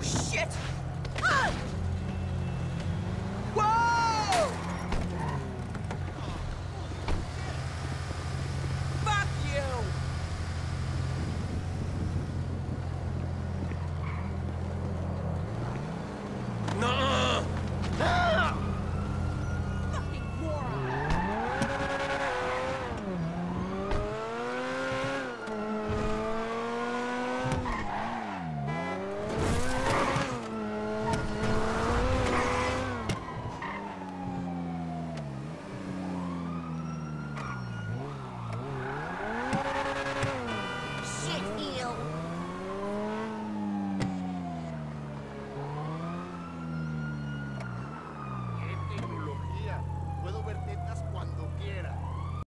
Oh shit!